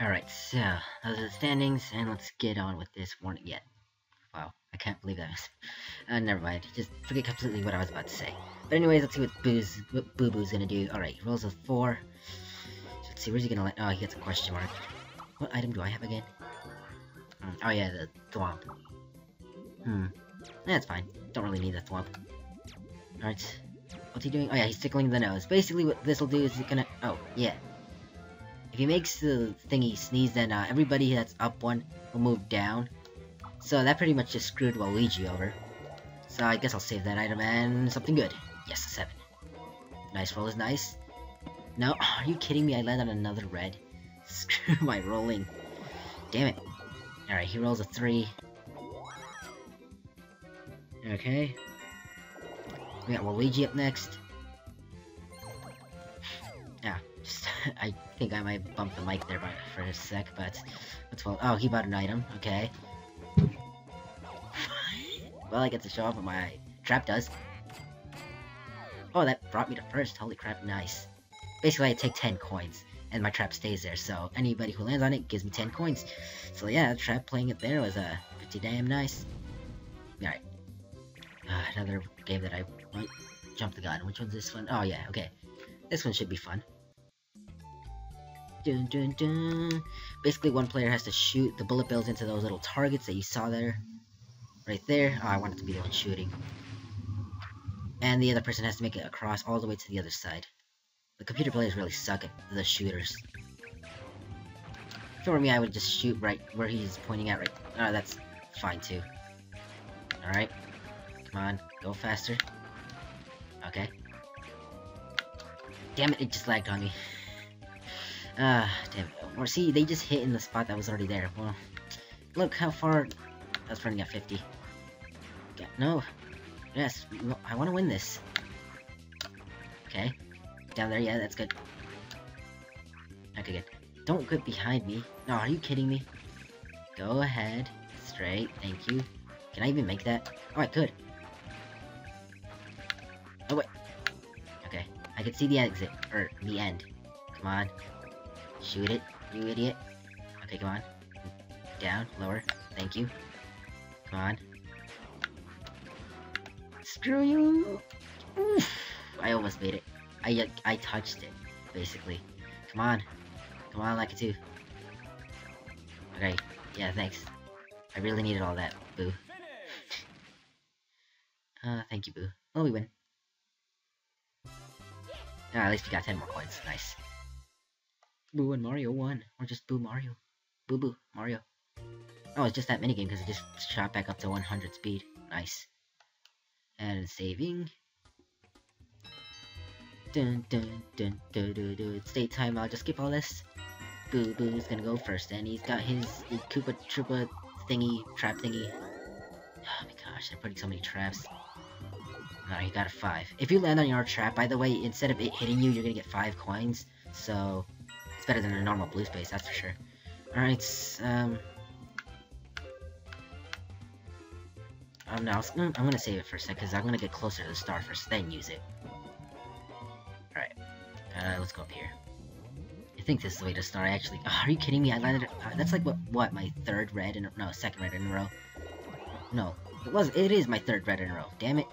Alright, so, those are the standings, and let's get on with this one again. Wow, I can't believe that was... Uh, never mind, just forget completely what I was about to say. But anyways, let's see what Boo's, what Boo Boo's gonna do. Alright, rolls a 4. Let's see, where's he gonna let... Oh, he gets a question mark. What item do I have again? Hmm, oh yeah, the Thwomp. Hmm, that's fine. Don't really need the Thwomp. Alright, what's he doing? Oh yeah, he's tickling the nose. Basically what this'll do is he's gonna... Oh, yeah, if he makes the thingy sneeze, then uh, everybody that's up one will move down. So that pretty much just screwed Waluigi over. So I guess I'll save that item and something good. Yes, a 7. Nice roll is nice. No, are you kidding me? I land on another red. Screw my rolling. Damn it. Alright, he rolls a 3. Okay. We got Waluigi up next. Just, I think I might bump the mic there for a sec, but well. Oh, he bought an item. Okay. well, I get to show off my trap does. Oh, that brought me to first. Holy crap, nice. Basically, I take 10 coins, and my trap stays there, so anybody who lands on it gives me 10 coins. So yeah, trap playing it there was uh, pretty damn nice. Alright. Uh, another game that I might jump the gun. Which one's this one? Oh yeah, okay. This one should be fun. Dun, dun, dun. Basically, one player has to shoot the bullet bills into those little targets that you saw there. Right there. Oh, I want it to be the one shooting. And the other person has to make it across all the way to the other side. The computer players really suck at the shooters. If it were me, I would just shoot right where he's pointing at right. Oh, that's fine too. Alright. Come on, go faster. Okay. Damn it, it just lagged on me. Ah, damn it. Or see, they just hit in the spot that was already there. Well, look how far... That's running at 50. Yeah, no. Yes, I want to win this. Okay. Down there, yeah, that's good. Okay, good. Don't get behind me. No, are you kidding me? Go ahead. Straight, thank you. Can I even make that? Oh, I could. Oh, wait. Okay, I can see the exit, or the end. Come on. Shoot it, you idiot. Okay, come on. Down, lower. Thank you. Come on. Screw you! Oof. I almost made it. I I touched it, basically. Come on. Come on, like it too. Okay, yeah, thanks. I really needed all that, Boo. uh, thank you, Boo. Well, we win. Ah, at least we got 10 more coins. Nice. Boo and Mario won. Or just Boo Mario. Boo Boo Mario. Oh, it's just that minigame because it just shot back up to 100 speed. Nice. And saving. Dun dun dun dun dun dun. It's daytime, I'll just skip all this. Boo Boo's gonna go first, and he's got his, Koopa Troopa thingy, trap thingy. Oh my gosh, I'm putting so many traps. Alright, he got a 5. If you land on your trap, by the way, instead of it hitting you, you're gonna get 5 coins. So, better than a normal blue space, that's for sure. Alright, um... Um, no, I'm gonna save it for a sec, because I'm gonna get closer to the star first, then use it. Alright, uh, let's go up here. I think this is the way to start, actually. Oh, are you kidding me? I landed- uh, that's like, what, what, my third red in a- no, second red in a row. No, it was- it is my third red in a row, damn it.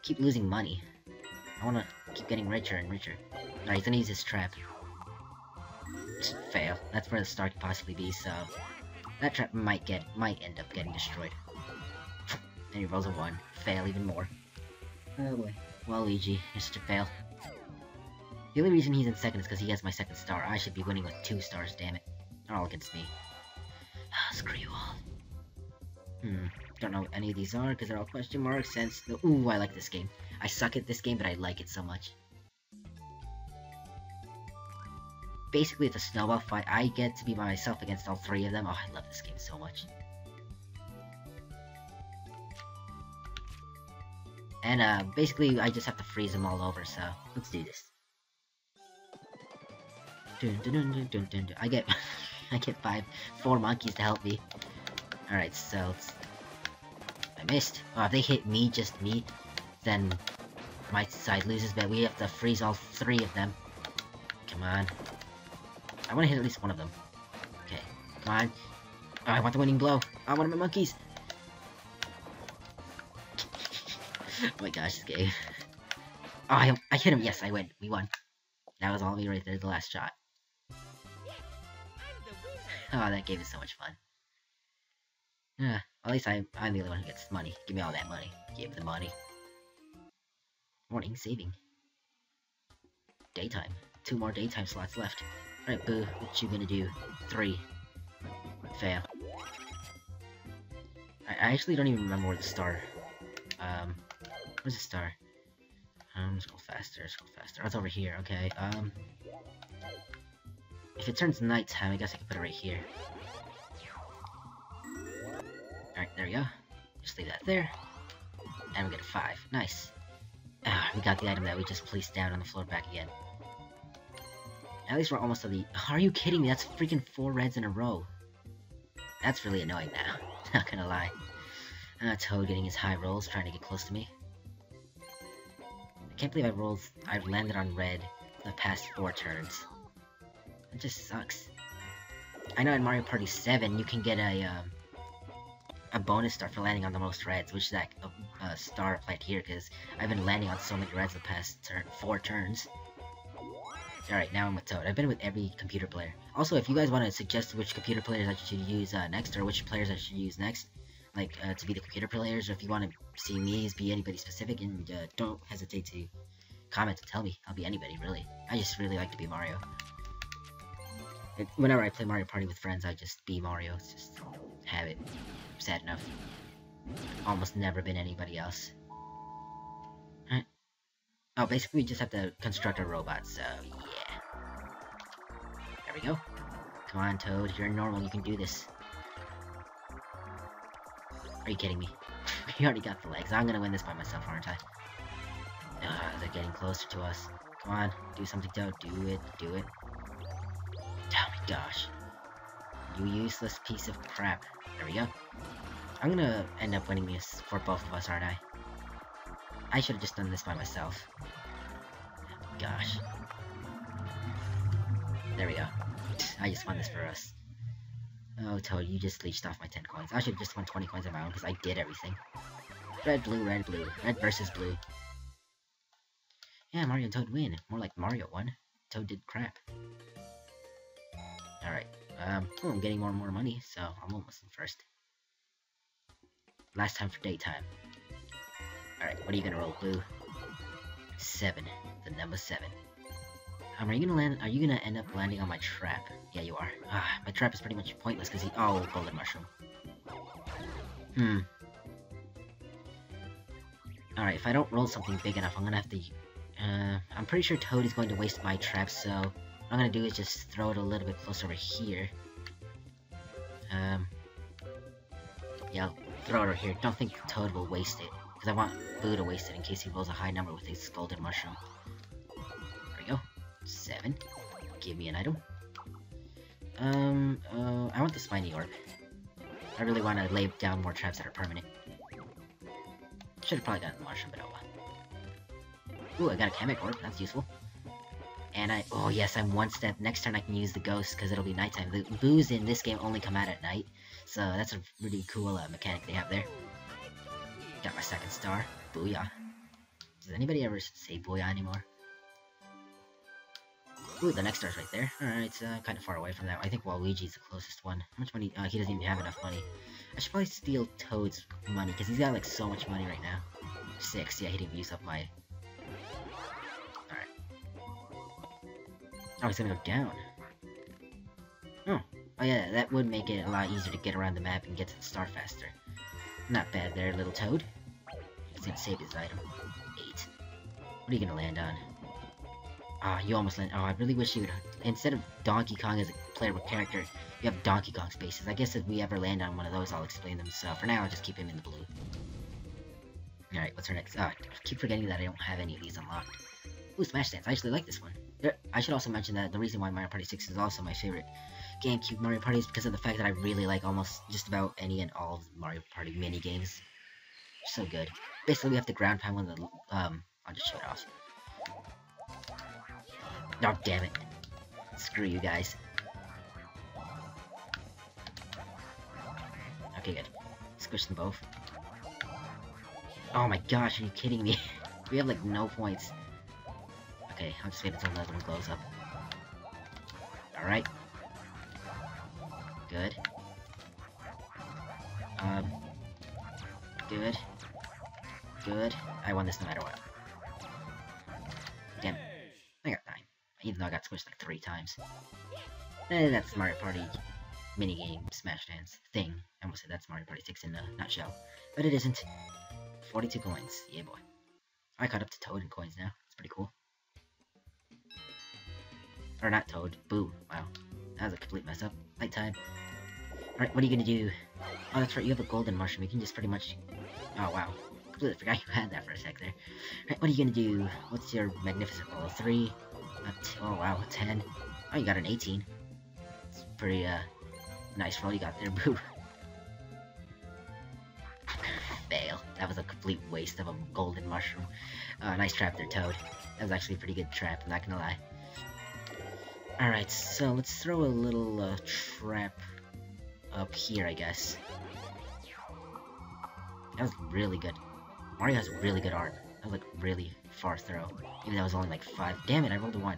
keep losing money. I wanna keep getting richer and richer. Alright, he's gonna use his trap. Fail. That's where the star could possibly be, so... That trap might get- might end up getting destroyed. and he rolls a 1. Fail even more. Oh boy. Waluigi, you're such a fail. The only reason he's in second is because he has my second star. I should be winning with two stars, damn it. They're all against me. Screw you all. Hmm. Don't know what any of these are because they're all question marks since the- Ooh, I like this game. I suck at this game, but I like it so much. Basically, it's a snowball fight. I get to be by myself against all three of them. Oh, I love this game so much. And, uh, basically, I just have to freeze them all over, so let's do this. Dun, dun, dun. I get, I get five, four monkeys to help me. Alright, so let's... I missed. Oh, if they hit me, just me, then my side loses, but we have to freeze all three of them. Come on. I want to hit at least one of them. Okay, come on. Oh, I want the winning blow. I want my monkeys. oh my gosh, this game. Oh, I, I hit him. Yes, I win. We won. That was all me right there, the last shot. Oh, that game is so much fun. Yeah, at least I, I'm the only one who gets money. Give me all that money. Give me the money. Morning saving. Daytime. Two more daytime slots left. Alright, Boo, what you gonna do? Three. Fail. I, I actually don't even remember where the star. Um, where's the star? Um, scroll faster, scroll faster. Oh, it's over here, okay. Um, if it turns nighttime, I guess I can put it right here. Alright, there we go. Just leave that there. And we get a 5. Nice. Ah, we got the item that we just placed down on the floor back again. At least we're almost to the- Are you kidding me? That's freaking four reds in a row. That's really annoying now. Not gonna lie. Uh, Toad getting his high rolls, trying to get close to me. I can't believe I rolled- I've landed on red the past four turns. It just sucks. I know in Mario Party 7 you can get a, um, a bonus star for landing on the most reds, which is that uh, uh, star applied here, because I've been landing on so many reds the past tur four turns. Alright, now I'm with Toad. I've been with every computer player. Also, if you guys want to suggest which computer players I should use uh, next, or which players I should use next, like, uh, to be the computer players, or if you want to see me as be anybody specific, and uh, don't hesitate to comment and tell me. I'll be anybody, really. I just really like to be Mario. It, whenever I play Mario Party with friends, I just be Mario. It's just habit. Sad enough. Almost never been anybody else. Oh, basically we just have to construct a robot, so yeah. There we go. Come on, Toad, you're normal, you can do this. Are you kidding me? we already got the legs. I'm gonna win this by myself, aren't I? Ah, they're getting closer to us. Come on, do something, Toad. Do it, do it. Oh my gosh. You useless piece of crap. There we go. I'm gonna end up winning this for both of us, aren't I? I should have just done this by myself. Gosh. There we go. I just won this for us. Oh, Toad, you just leached off my 10 coins. I should have just won 20 coins of my own, because I did everything. Red, blue, red, blue. Red versus blue. Yeah, Mario and Toad win. More like Mario won. Toad did crap. Alright. Um, oh, I'm getting more and more money, so I'm almost in first. Last time for daytime. Alright, what are you gonna roll, Blue? Seven. The number seven. Um, are you gonna land- are you gonna end up landing on my trap? Yeah, you are. Ah, my trap is pretty much pointless because he- oh, golden mushroom. Hmm. Alright, if I don't roll something big enough, I'm gonna have to- uh, I'm pretty sure Toad is going to waste my trap, so what I'm gonna do is just throw it a little bit closer over here. Um, yeah, I'll throw it over here. Don't think Toad will waste it, because I want Boo to waste it in case he rolls a high number with his golden mushroom. There we go. Seven. Give me an item. Um, uh, I want the spiny orb. I really want to lay down more traps that are permanent. Should have probably gotten the mushroom, but oh well. Ooh, I got a Kamek orb. That's useful. And I- oh yes, I'm one step. Next turn I can use the ghost, because it'll be nighttime. The boos in this game only come out at night. So that's a really cool uh, mechanic they have there. Got my second star. Booyah. Does anybody ever say booyah anymore? Ooh, the next star's right there. Alright, it's uh, kind of far away from that. I think Waluigi's the closest one. How much money? Uh, he doesn't even have enough money. I should probably steal Toad's money, because he's got like so much money right now. Six, yeah, he didn't use up my... Alright. Oh, he's gonna go down. Oh. Oh yeah, that would make it a lot easier to get around the map and get to the star faster. Not bad there, little Toad. He's gonna save his item. Eight. What are you gonna land on? Ah, you almost land. Oh, I really wish you would. Instead of Donkey Kong as a playable character, you have Donkey Kong spaces. I guess if we ever land on one of those, I'll explain them. So for now, I'll just keep him in the blue. Alright, what's our next? Oh, keep forgetting that I don't have any of these unlocked. Ooh, Smash Dance. I actually like this one. There, I should also mention that the reason why Mario Party 6 is also my favorite GameCube Mario Party is because of the fact that I really like almost just about any and all Mario Party mini games. So good. Basically, we have to ground pound one of the. Um, I'll just show it off. Oh, damn it. Screw you guys. Okay, good. Squish them both. Oh my gosh, are you kidding me? we have like no points. Okay, I'm just waiting until the other one blows up. Alright, Good. Um. Good. Good. I won this no matter what. Damn. I got nine. Even though I got squished like three times. Eh, that's Mario Party minigame Smash Dance thing. I almost said that's Mario Party 6 in a nutshell. But it isn't. 42 coins. Yeah, boy. I caught up to Toad in coins now. It's pretty cool. Or not Toad. Boo. Wow. That was a complete mess up. Night time. Alright, what are you gonna do? Oh, that's right, you have a golden mushroom. You can just pretty much... Oh, wow. Completely forgot you had that for a sec there. Alright, what are you gonna do? What's your magnificent roll? 3? oh, wow, 10. Oh, you got an 18. It's pretty, uh, nice roll you got there, boo. Fail. That was a complete waste of a golden mushroom. Uh, nice trap there, Toad. That was actually a pretty good trap, I'm not gonna lie. Alright, so let's throw a little, uh, trap up here, I guess. That was really good. Mario has really good art. That was like really far throw. Even though it was only like five. Damn it, I rolled a one.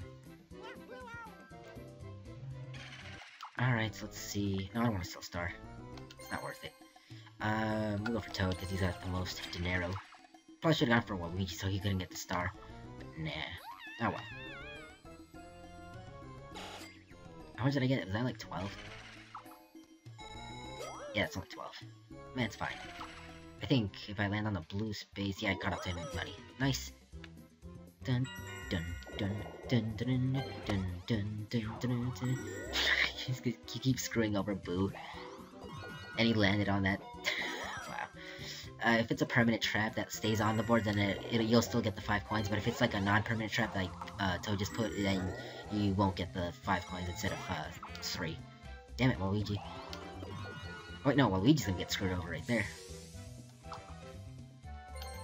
Alright, so let's see. No, I don't want to sell Star. It's not worth it. Um, we'll go for Toad because he's got the most dinero. Probably should have gone for Waluigi so he couldn't get the star. But nah. Oh well. How much did I get? Was that like 12? Yeah, it's only 12. Man, it's fine. I think if I land on the blue space, yeah, I caught up to him money. Nice. Dun dun dun dun dun dun dun dun dun dun. he keeps screwing over Boo, and he landed on that. wow. Uh, if it's a permanent trap that stays on the board, then it, it, you'll still get the five coins. But if it's like a non-permanent trap, like uh, Toad just put, then you won't get the five coins instead of uh, three. Damn it, Waluigi. Wait, no, Waluigi's gonna get screwed over right there.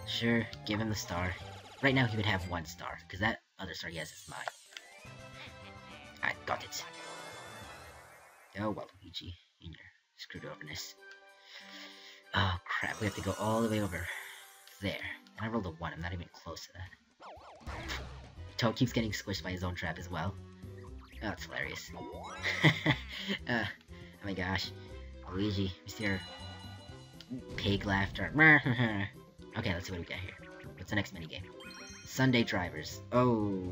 Sure, give him the star. Right now he would have one star, because that other star he has is mine. I got it. Oh, Waluigi, in your screwed overness. Oh crap, we have to go all the way over there. And I rolled a 1, I'm not even close to that. Toad keeps getting squished by his own trap as well. Oh, that's hilarious. uh, oh my gosh. Luigi, Mr. Pig laughter. okay, let's see what we got here. What's the next minigame? Sunday drivers. Oh,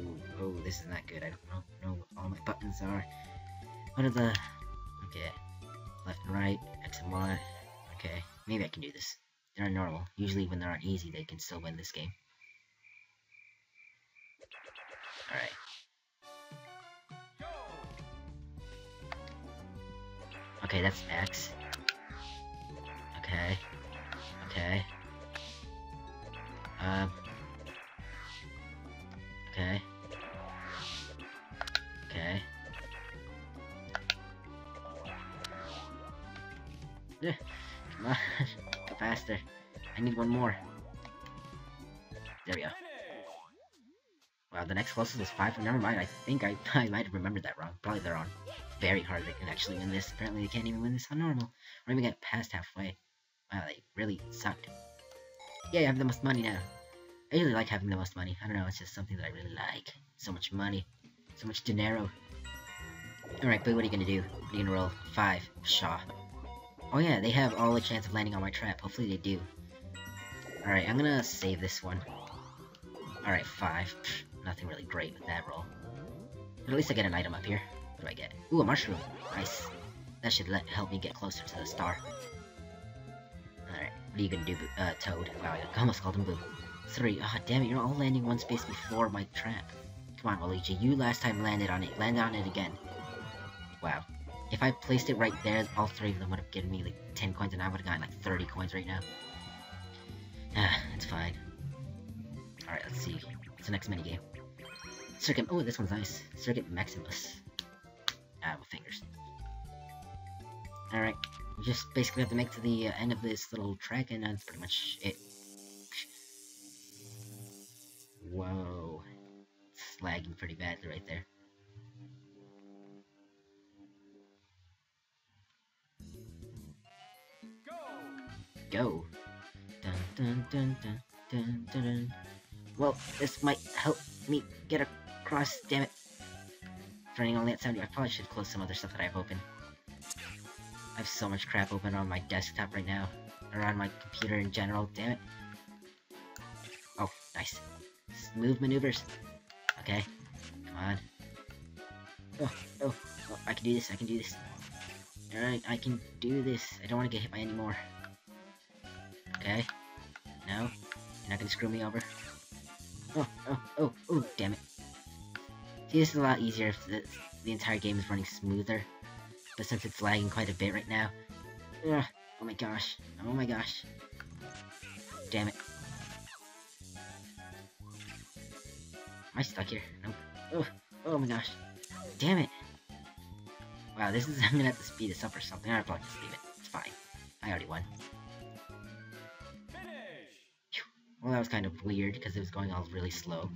oh, this is not good. I don't know, know what all my buttons are. What are the... Okay. Left and right, X and Y. Okay, maybe I can do this. They're normal. Usually when they're on easy, they can still win this game. Okay, that's X. Okay. Okay. Um. Okay. Okay. Come on. Go faster. I need one more. There we go. Wow, the next closest was 5. Never mind, I think I, I might have remembered that wrong. Probably they're on very hard they can actually win this. Apparently they can't even win this on normal. Or even get past halfway. Wow, they really sucked. Yeah, I have the most money now. I really like having the most money. I don't know, it's just something that I really like. So much money. So much dinero. Alright, but what are you gonna do? What are you gonna roll? Five. Shaw. Oh yeah, they have all the chance of landing on my trap. Hopefully they do. Alright, I'm gonna save this one. Alright, five. Pfft, nothing really great with that roll. But at least I get an item up here. What do I get? Ooh, a mushroom. Nice. That should let help me get closer to the star. Alright, what are you gonna do, uh, Toad? Wow, I almost called him Boo. Three. Ah, oh, damn it, you're all landing one space before my trap. Come on, Waluigi, you last time landed on it. Land on it again. Wow. If I placed it right there, all three of them would have given me like 10 coins and I would have gotten like 30 coins right now. Ah, it's fine. Alright, let's see. What's the next minigame? Circuit- oh, this one's nice. Circuit Maximus. Ah, with fingers. Alright, we just basically have to make to the uh, end of this little track and that's pretty much it. Whoa. It's lagging pretty badly right there. go. Dun, dun, dun, dun, dun, dun, dun. Well, this might help me get across, damn it. Running only at 70. I probably should close some other stuff that I have open. I have so much crap open on my desktop right now. Or on my computer in general, damn it. Oh, nice. Smooth maneuvers. Okay, come on. Oh, oh, oh, I can do this, I can do this. Alright, I can do this. I don't want to get hit by any more. Okay. No. You're not gonna screw me over. Oh, oh, oh, oh, damn it. See, this is a lot easier if the, the entire game is running smoother. But since it's lagging quite a bit right now... Ugh, oh my gosh. Oh my gosh. Damn it. Am I stuck here? Oh, oh my gosh. Damn it. Wow, this is- I'm gonna have to speed this up or something. I'll probably just leave it. It's fine. I already won. Well, that was kind of weird because it was going all really slow.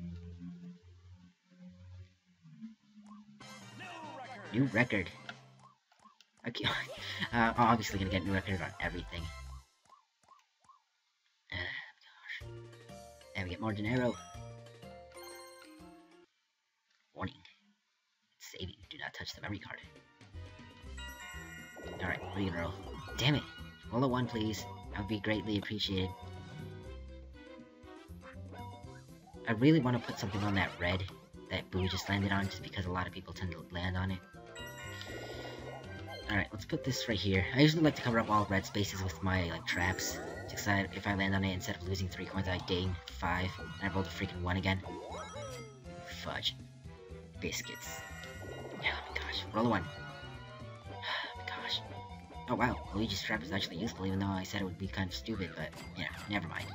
New record. Okay, uh, obviously gonna get new record on everything. Uh, gosh. And we get more dinero. Warning. Saving. Do not touch the memory card. Alright, what are gonna roll? Damn it! Roll a one, please. That would be greatly appreciated. I really want to put something on that red that Boo just landed on, just because a lot of people tend to land on it. Alright, let's put this right here. I usually like to cover up all red spaces with my, like, traps. Just if I land on it, instead of losing 3 coins, I gain 5. And I rolled a freaking 1 again. Fudge. Biscuits. Yeah, oh my gosh. Roll a 1. Oh my gosh. Oh wow, Luigi's trap is actually useful, even though I said it would be kind of stupid, but, you know, never mind.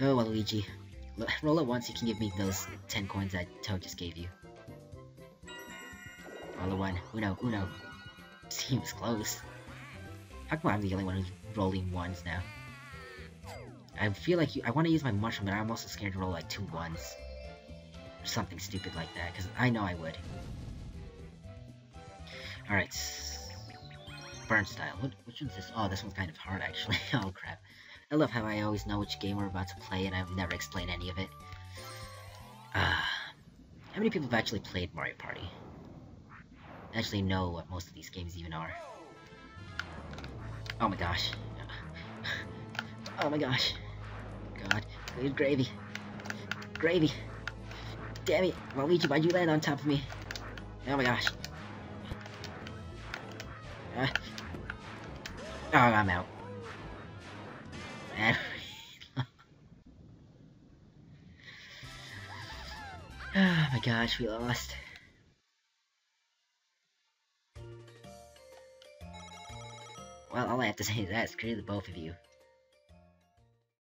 Oh well, Luigi. Roll it once, you can give me those 10 coins that Toad just gave you. Roll a 1. Uno, Uno. Seems close. How come I'm the only one who's rolling ones now? I feel like you- I want to use my mushroom, but I'm also scared to roll like two ones. Or something stupid like that, because I know I would. Alright. Burnstile. What, which one's this? Oh, this one's kind of hard, actually. oh, crap. I love how I always know which game we're about to play, and I've never explained any of it. Ah. how many people have actually played Mario Party? Actually know what most of these games even are. Oh my gosh. Oh my gosh. God. Need gravy. Gravy. Damn it. Waluigi, why'd you land on top of me? Oh my gosh. Uh, oh, I'm out. oh my gosh, we lost. Have to say that screw the both of you.